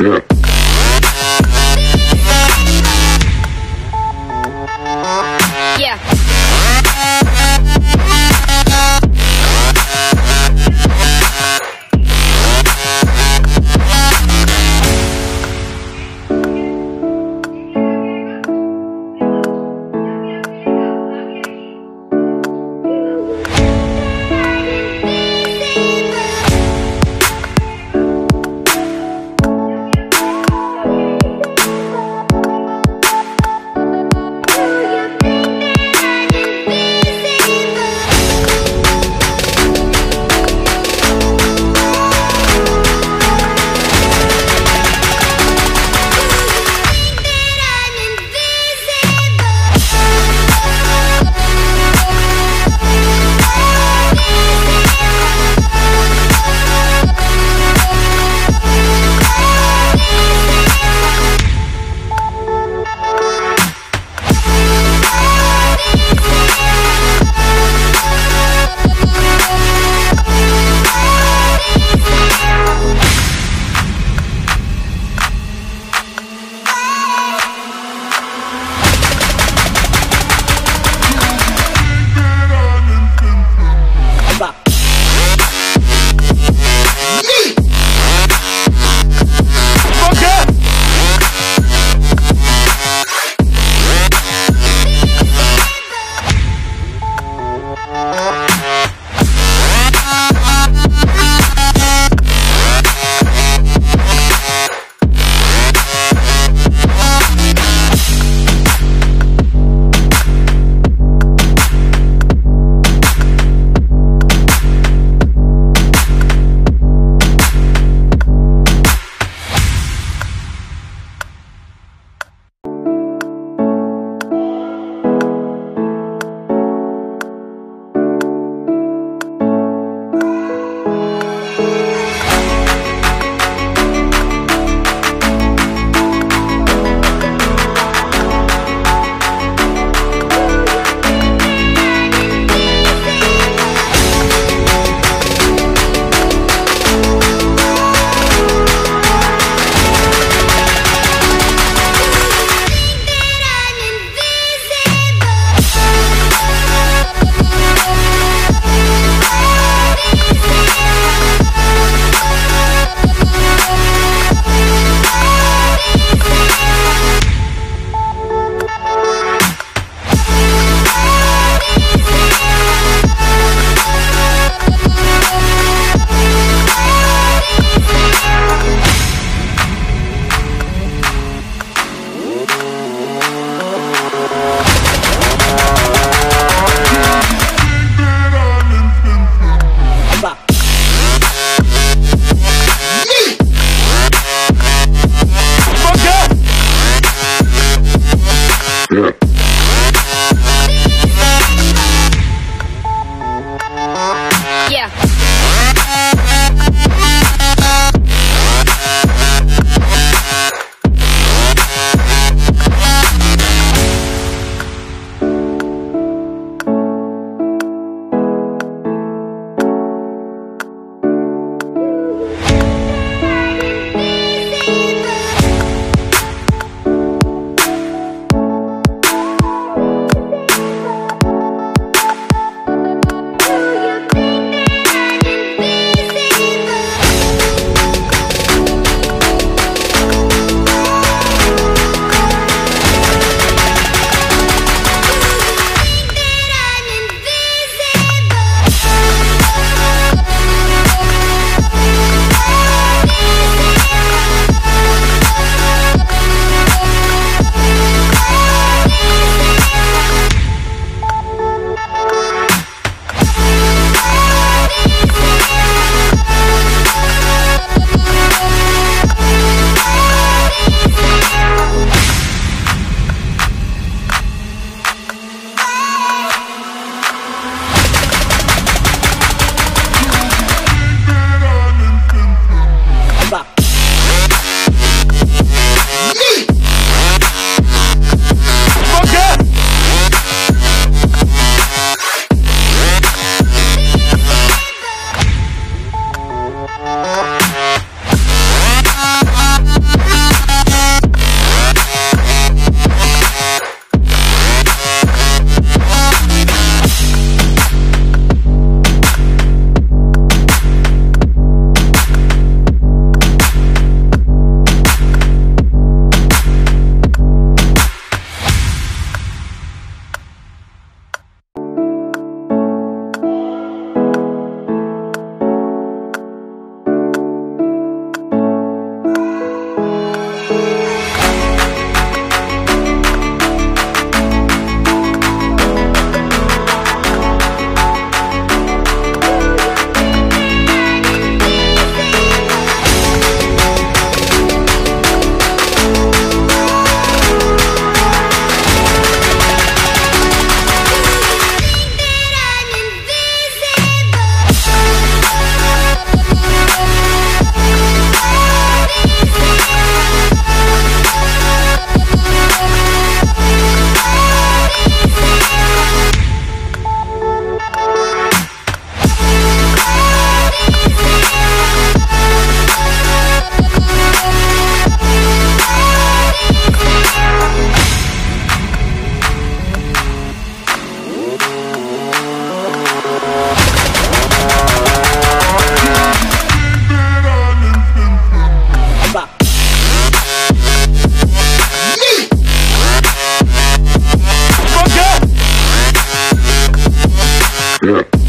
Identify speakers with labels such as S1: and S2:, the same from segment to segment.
S1: Yeah. Yeah. step.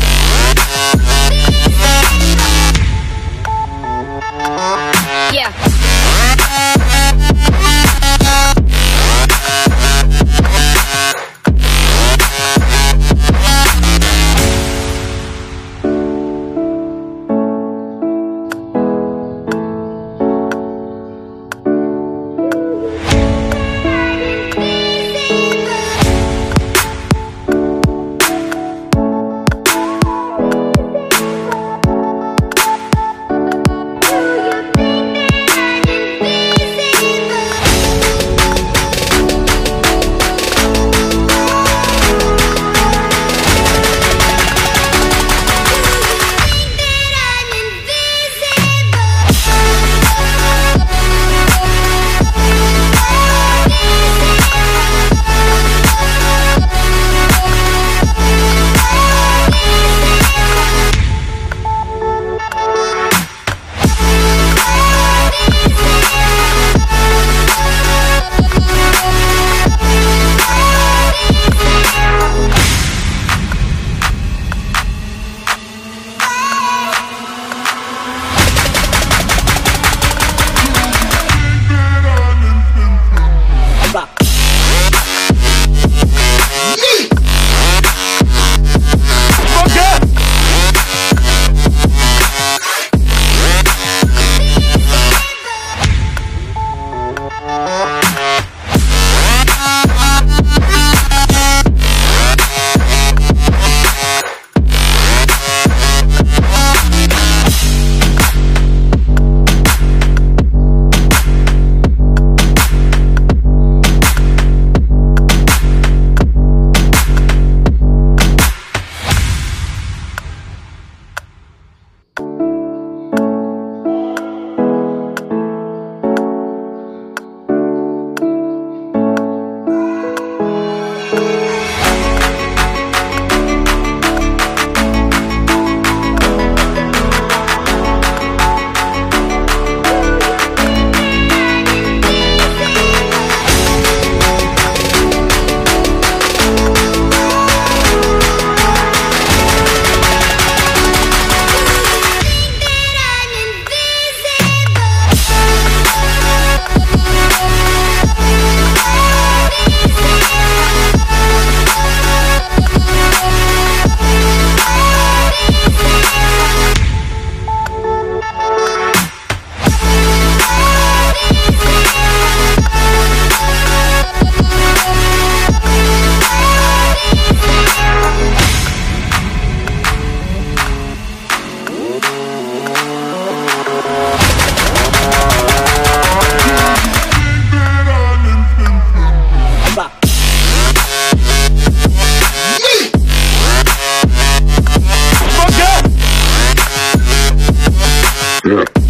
S1: Spirit.